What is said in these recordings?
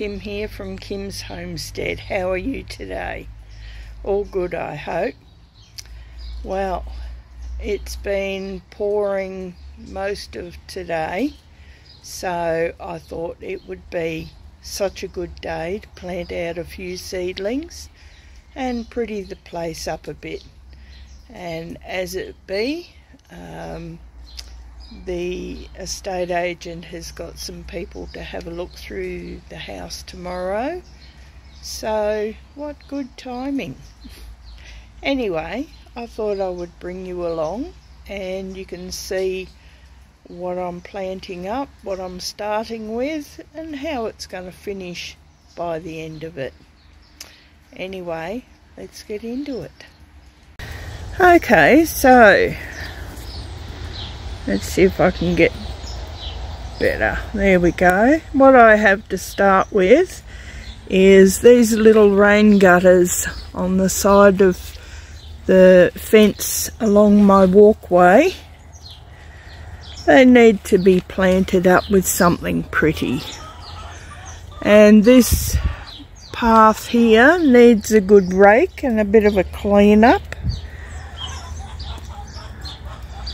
Kym here from Kym's Homestead. How are you today? All good I hope. Well, it's been pouring most of today so I thought it would be such a good day to plant out a few seedlings and pretty the place up a bit and as it be um, the estate agent has got some people to have a look through the house tomorrow. So, what good timing. Anyway, I thought I would bring you along and you can see what I'm planting up, what I'm starting with, and how it's going to finish by the end of it. Anyway, let's get into it. Okay, so Let's see if I can get better. There we go. What I have to start with is these little rain gutters on the side of the fence along my walkway. They need to be planted up with something pretty. And this path here needs a good rake and a bit of a clean up.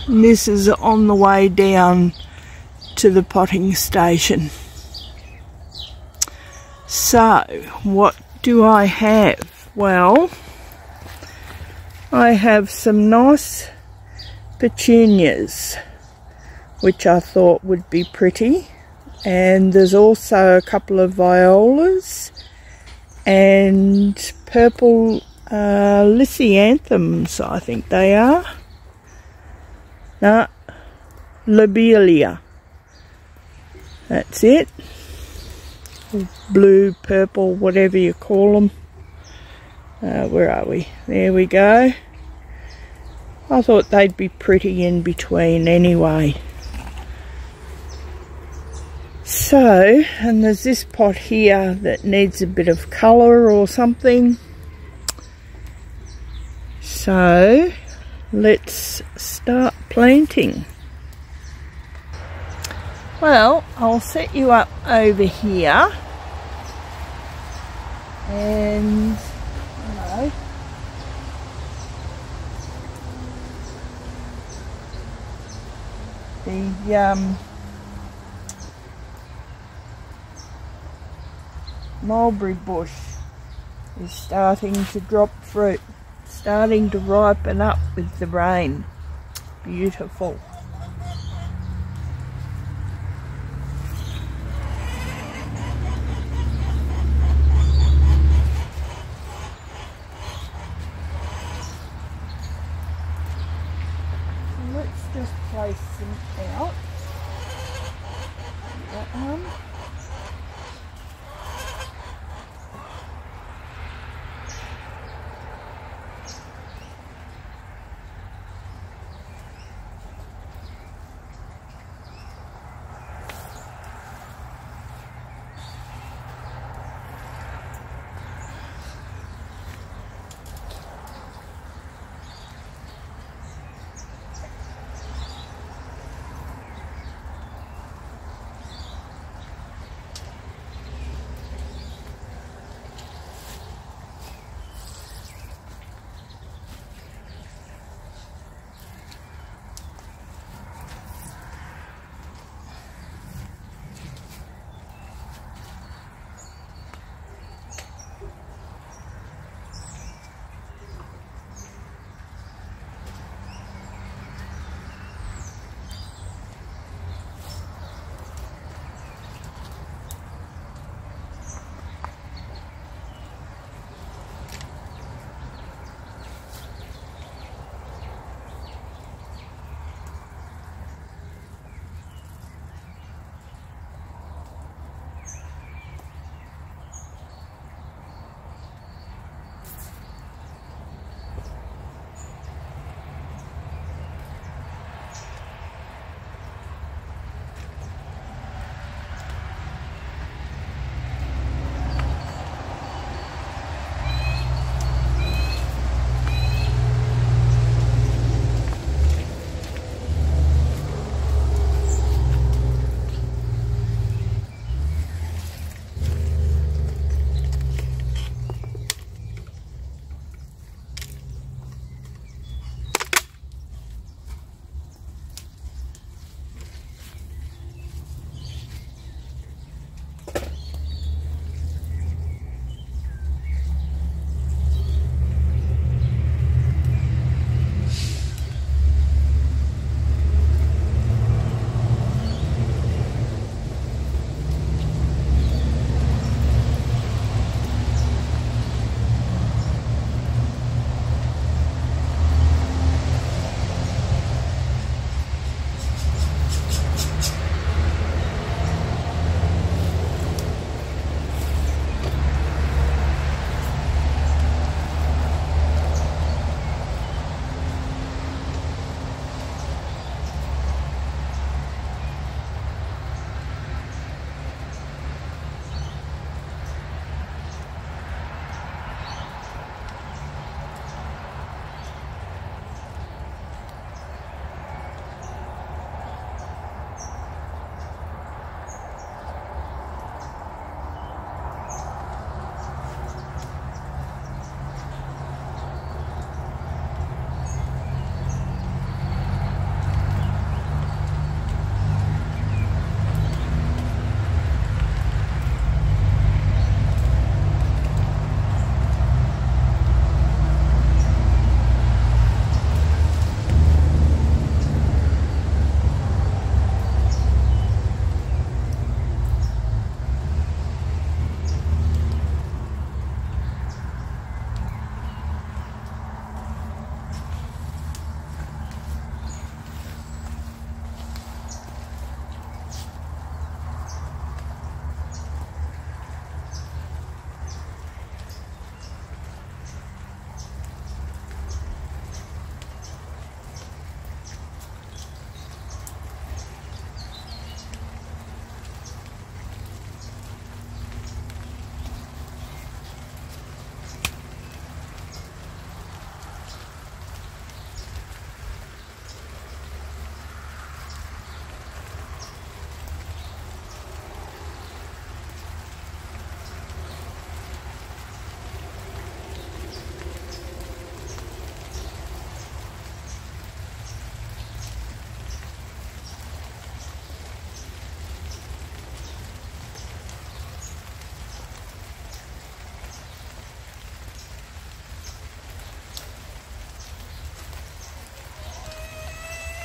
This is on the way down to the potting station. So, what do I have? Well, I have some nice petunias, which I thought would be pretty. And there's also a couple of violas and purple uh, I think they are. No, lobelia. That's it. Blue, purple, whatever you call them. Uh, where are we? There we go. I thought they'd be pretty in between anyway. So, and there's this pot here that needs a bit of colour or something. So, let's start planting. Well, I'll set you up over here and. The um, mulberry bush is starting to drop fruit starting to ripen up with the rain. Beautiful.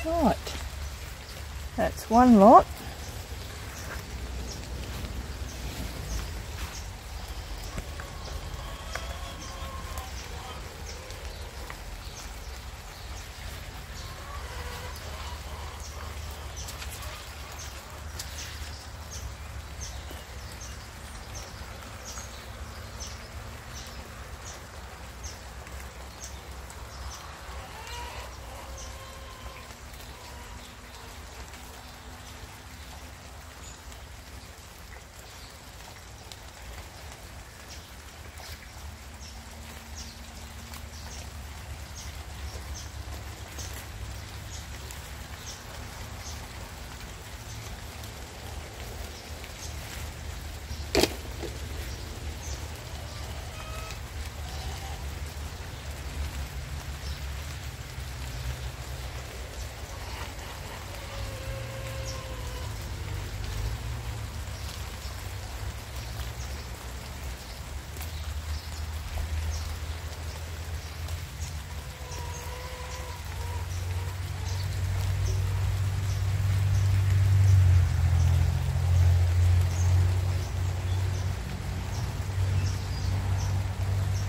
Right, that's one lot.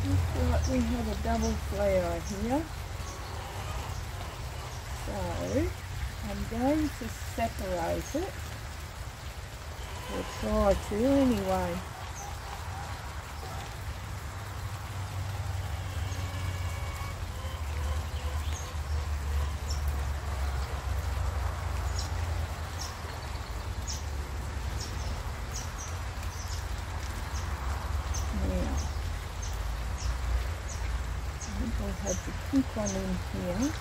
Looks like we have a double flower here. So I'm going to separate it. Or try to anyway. Now, I think I'll have the pink one in here.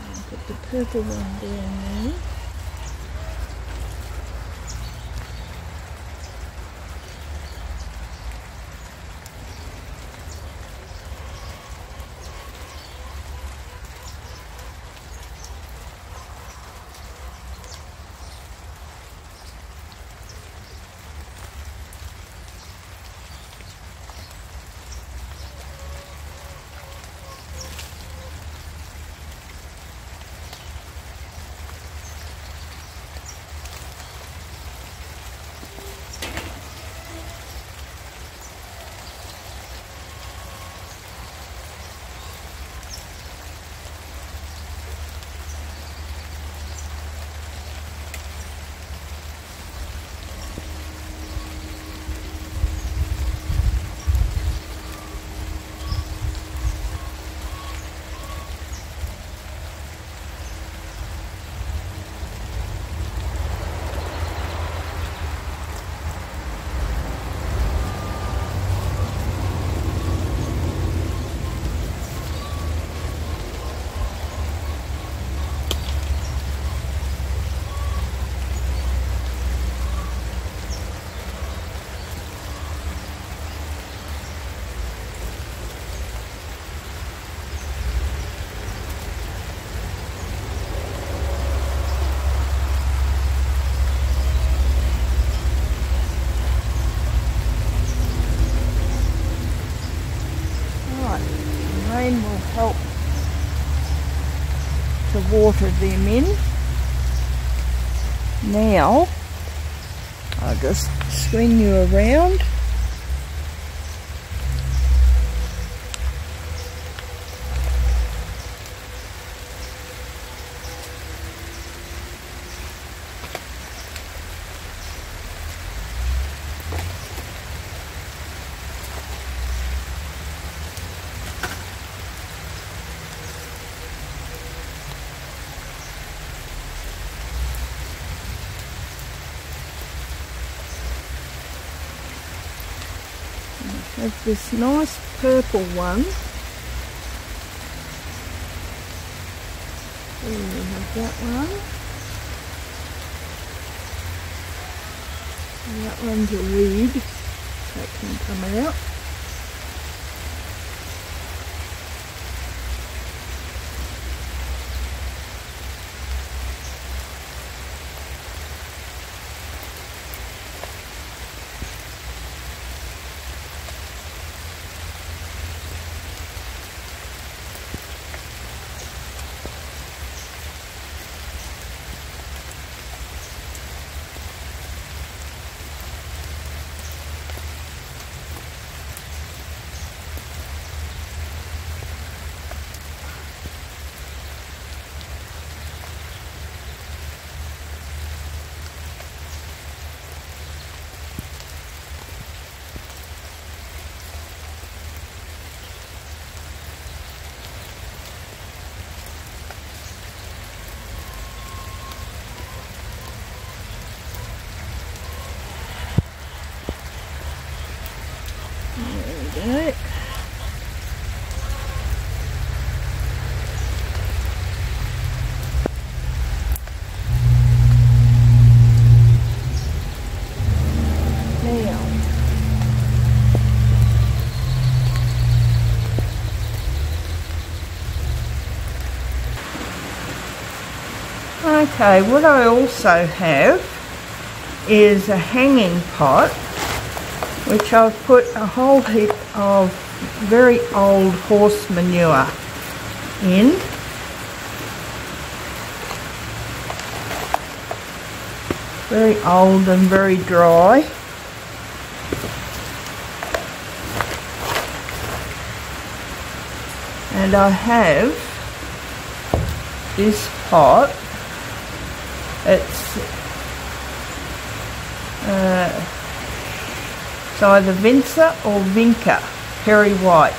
And put the purple one down there. Right, the rain will help water them in. Now, I'll just swing you around. Have this nice purple one. There we have that one. And that one's a weed. That can come out. it. Okay, what I also have is a hanging pot which I've put a whole heap of very old horse manure in. Very old and very dry. And I have this pot it's uh, it's either Vinca or Vinca Perry White.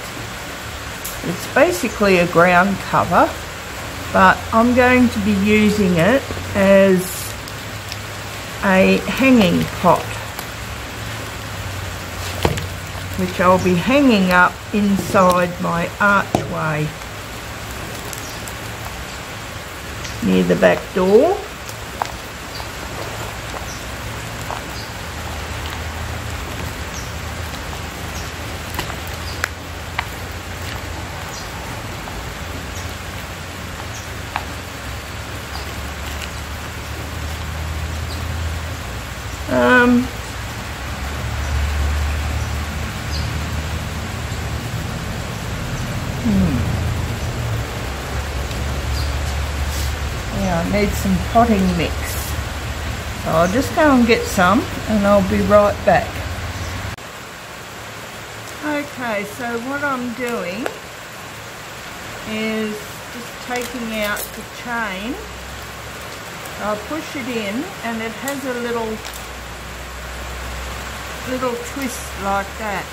It's basically a ground cover, but I'm going to be using it as a hanging pot, which I'll be hanging up inside my archway near the back door. Um, hmm. Yeah, I need some potting mix. So I'll just go and get some and I'll be right back. Okay, so what I'm doing is just taking out the chain. I'll push it in and it has a little little twist like that.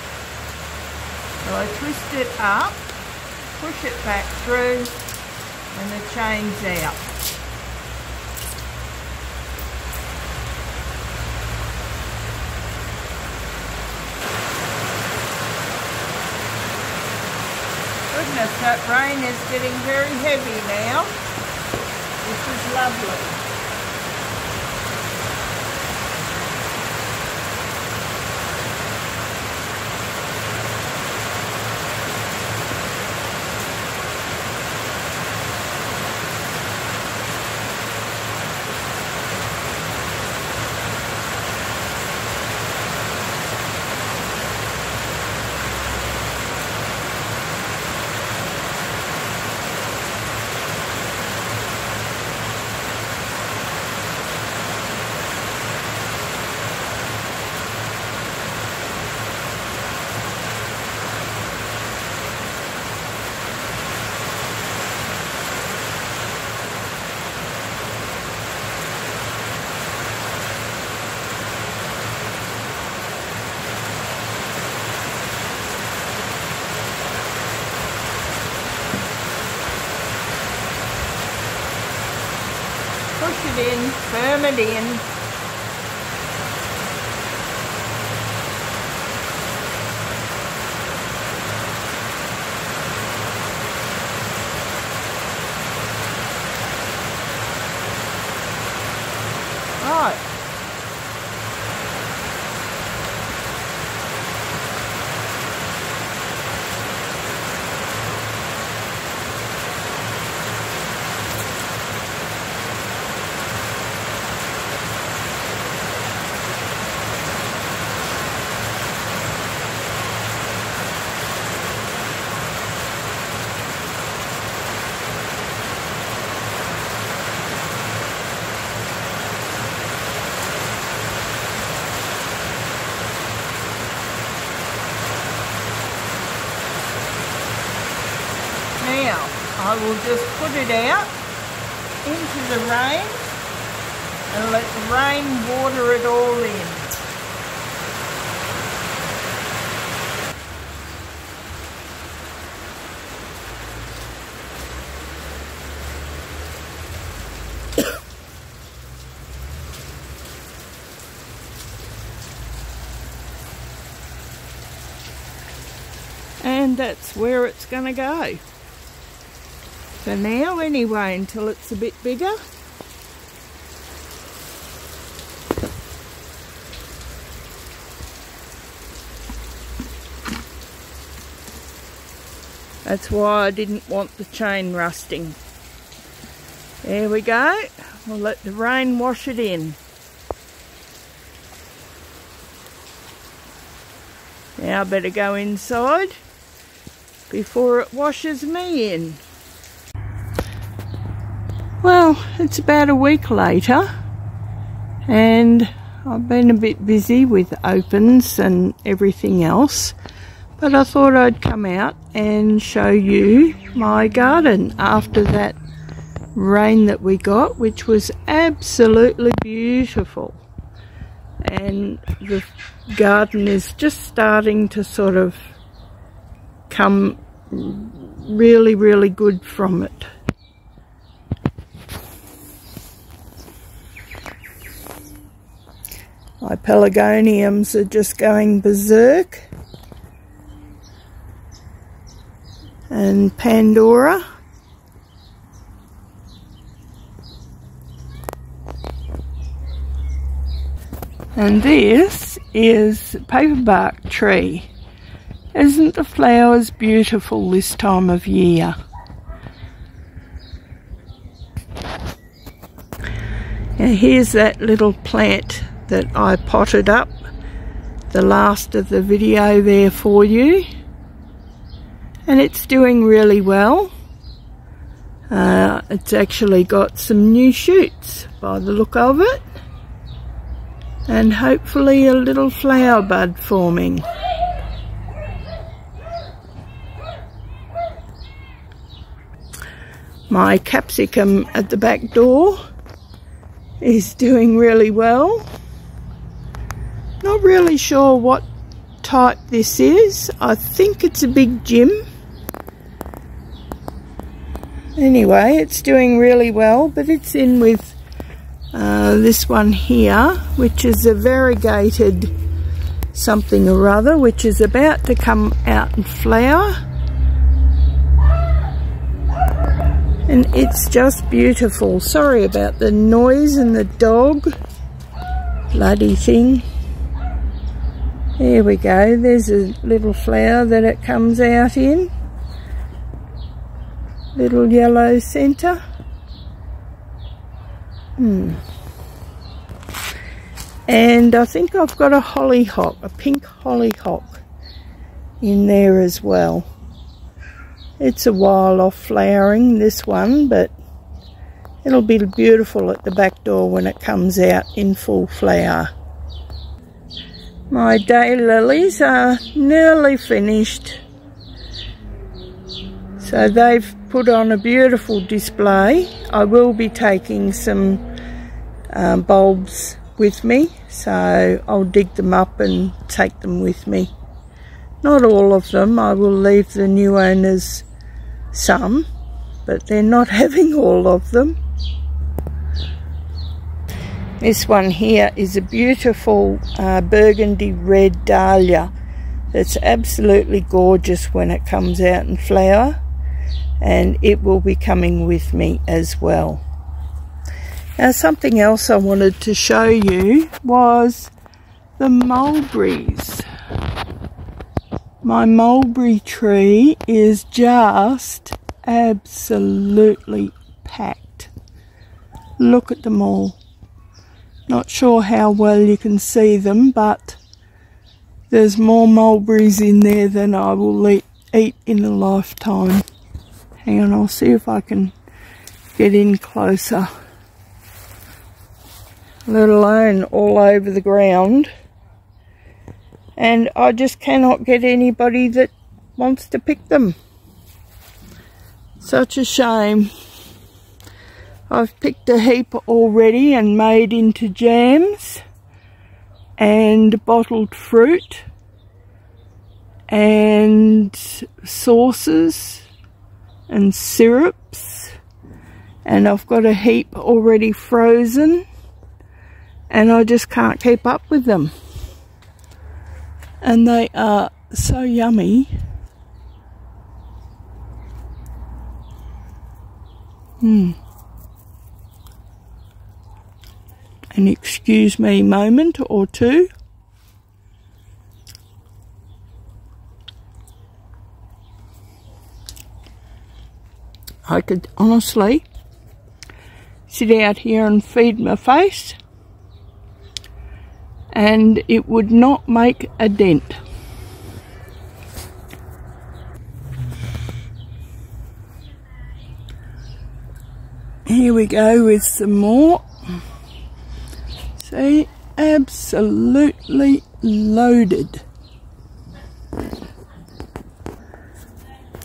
So I twist it up, push it back through, and the chain's out. Goodness, that rain is getting very heavy now, This is lovely. push it in, firm it in. Right. I will just put it out into the rain and let the rain water it all in. and that's where it's going to go. For now anyway, until it's a bit bigger. That's why I didn't want the chain rusting. There we go. We'll let the rain wash it in. Now I better go inside before it washes me in. Well, it's about a week later and I've been a bit busy with opens and everything else but I thought I'd come out and show you my garden after that rain that we got, which was absolutely beautiful. And the garden is just starting to sort of come really, really good from it. My pelargoniums are just going berserk. And Pandorea And this is paperbark tree. Isn't the flowers beautiful this time of year? And here's that little plant that I potted up. The last of the video there for you. And it's doing really well. Uh, it's actually got some new shoots by the look of it and hopefully a little flower bud forming. My capsicum at the back door is doing really well. Not really sure what type this is. I think it's a Big Jim. Anyway, it's doing really well, but it's in with uh, this one here, which is a variegated something or other, which is about to come out and flower. And it's just beautiful. Sorry about the noise and the dog. Bloody thing. There we go. There's a little flower that it comes out in. Little yellow centre. Hmm. And I think I've got a hollyhock, a pink hollyhock in there as well. It's a while off flowering, this one, but it'll be beautiful at the back door when it comes out in full flower. My daylilies are nearly finished. So they've put on a beautiful display. I will be taking some um, bulbs with me so I'll dig them up and take them with me. Not all of them, I will leave the new owners some but they're not having all of them. This one here is a beautiful uh, burgundy red dahlia It's absolutely gorgeous when it comes out in flower and it will be coming with me as well. Now something else I wanted to show you was the mulberries. My mulberry tree is just absolutely packed. Look at them all. Not sure how well you can see them, but there's more mulberries in there than I will eat, eat in a lifetime. Hang on, I'll see if I can get in closer. Let alone all over the ground. And I just cannot get anybody that wants to pick them. Such a shame. I've picked a heap already and made into jams and bottled fruit and sauces and syrups. And I've got a heap already frozen and I just can't keep up with them. And they are so yummy. Hmm. An excuse me moment or two. I could honestly sit out here and feed my face and it would not make a dent. Here we go with some more. See, absolutely loaded.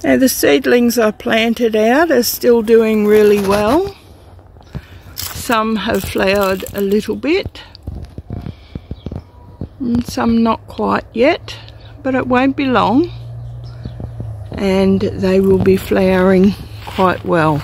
Now the seedlings I planted out are still doing really well. Some have flowered a little bit. And some not quite yet, but it won't be long. And they will be flowering quite well.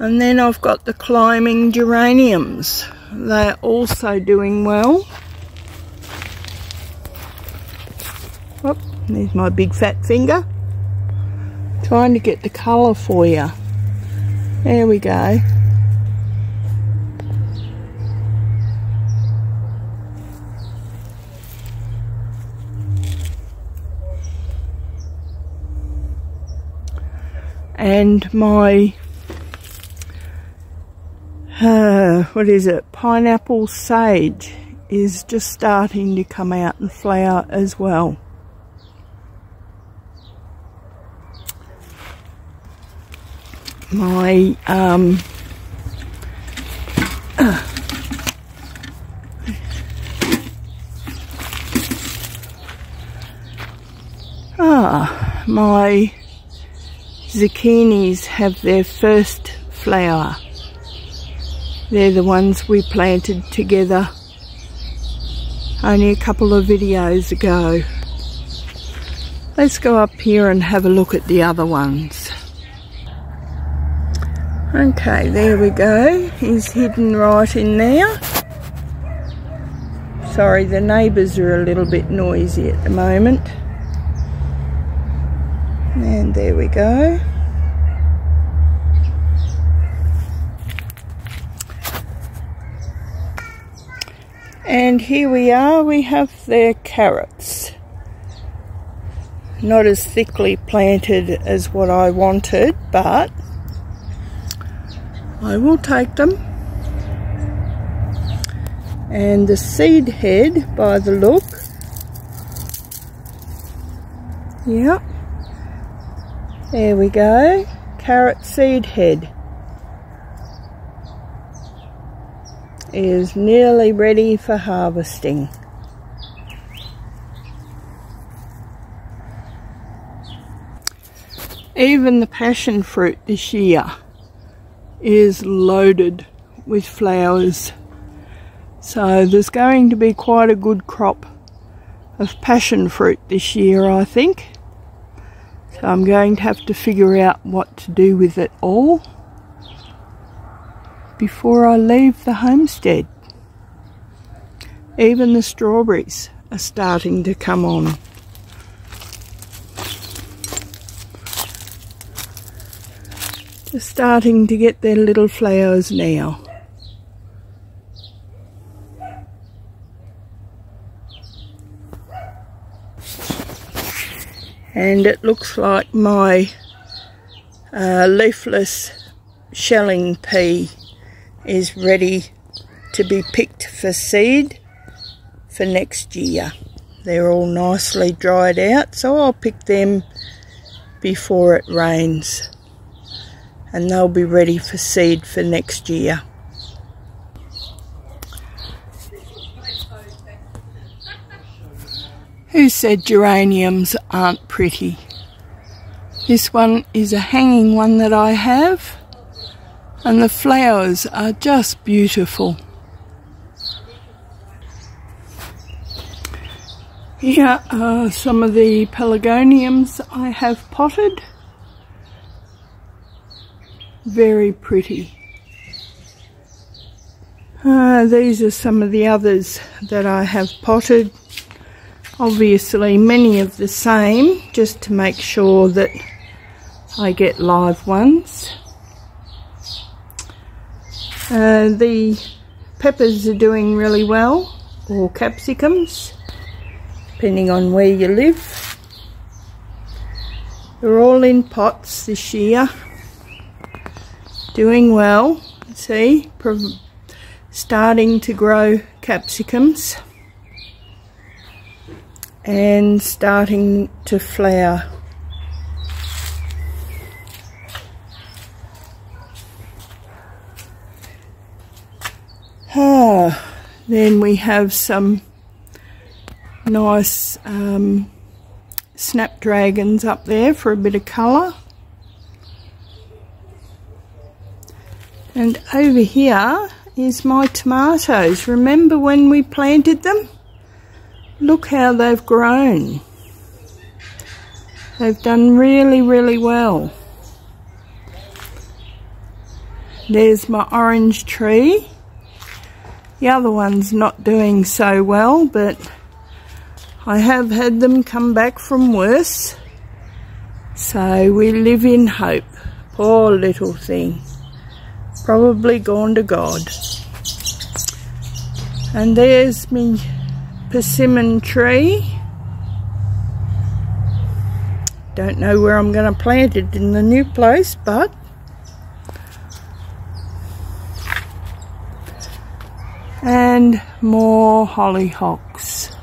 And then I've got the climbing geraniums. They're also doing well. Oh, there's my big fat finger. Trying to get the colour for you. There we go. And my uh, what is it? Pineapple sage is just starting to come out and flower as well. My um, ah, my zucchinis have their first flower. They're the ones we planted together only a couple of videos ago. Let's go up here and have a look at the other ones. Okay, there we go. He's hidden right in there. Sorry, the neighbours are a little bit noisy at the moment. And there we go. And here we are, we have their carrots. Not as thickly planted as what I wanted, but I will take them. And the seed head, by the look, yep, there we go, carrot seed head. Is nearly ready for harvesting. Even the passion fruit this year is loaded with flowers. So there's going to be quite a good crop of passion fruit this year, I think. So I'm going to have to figure out what to do with it all before I leave the homestead. Even the strawberries are starting to come on. They're starting to get their little flowers now. And it looks like my uh, leafless shelling pea is ready to be picked for seed for next year. They're all nicely dried out, so I'll pick them before it rains and they'll be ready for seed for next year. Who said geraniums aren't pretty? This one is a hanging one that I have and the flowers are just beautiful. Here are some of the pelargoniums I have potted. Very pretty. Uh, these are some of the others that I have potted. Obviously many of the same, just to make sure that I get live ones. Uh, the peppers are doing really well, or capsicums depending on where you live. They're all in pots this year. Doing well. See, starting to grow capsicums and starting to flower. Then we have some nice um, snapdragons up there for a bit of colour. And over here is my tomatoes. Remember when we planted them? Look how they've grown. They've done really, really well. There's my orange tree. The other one's not doing so well, but I have had them come back from worse. So we live in hope. Poor little thing. Probably gone to God. And there's me persimmon tree. Don't know where I'm going to plant it in the new place, but and more hollyhocks.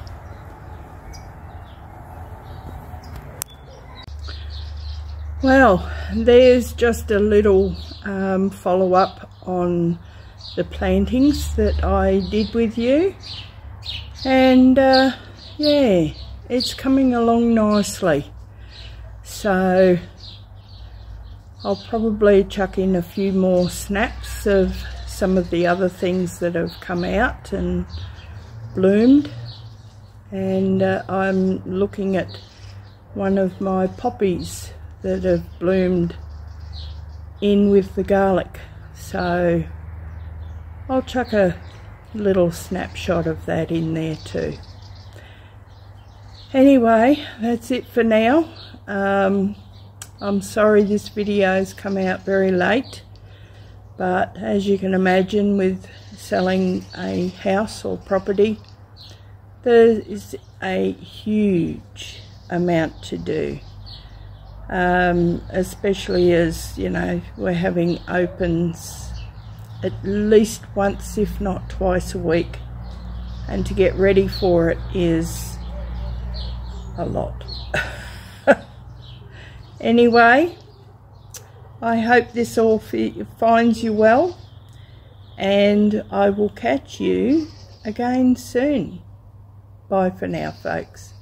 Well, there's just a little um, follow-up on the plantings that I did with you. And uh, yeah, it's coming along nicely. So I'll probably chuck in a few more snaps of some of the other things that have come out and bloomed. And uh, I'm looking at one of my poppies that have bloomed in with the garlic. So I'll chuck a little snapshot of that in there too. Anyway, that's it for now. Um, I'm sorry this video's come out very late, but as you can imagine with selling a house or property, there is a huge amount to do. Um, especially as you know we're having opens at least once if not twice a week. And to get ready for it is a lot. Anyway I hope this all finds you well and I will catch you again soon. Bye for now folks